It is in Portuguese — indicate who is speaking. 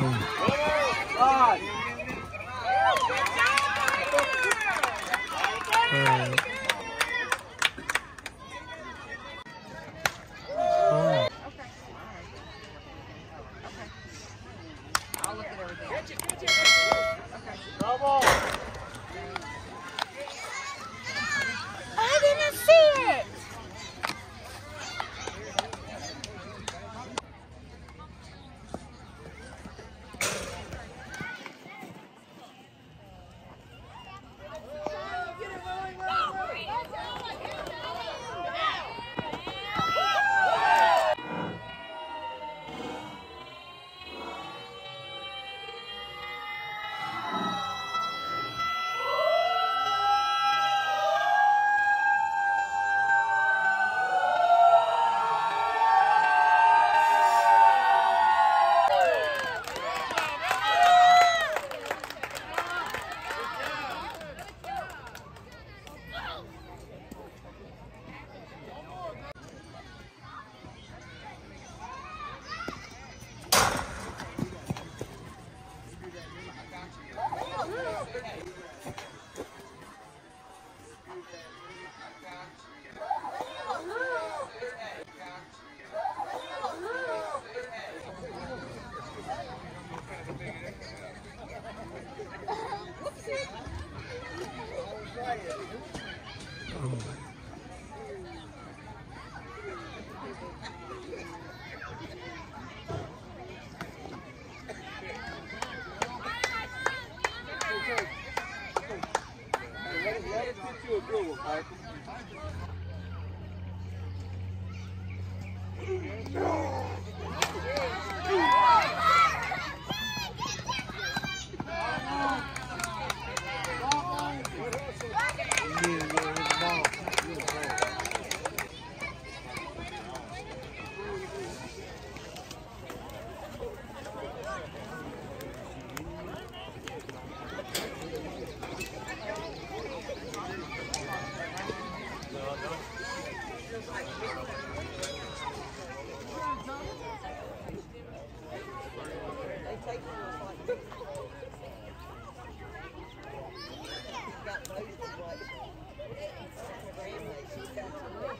Speaker 1: Oh. God. Thank you. Grammar, she said to me.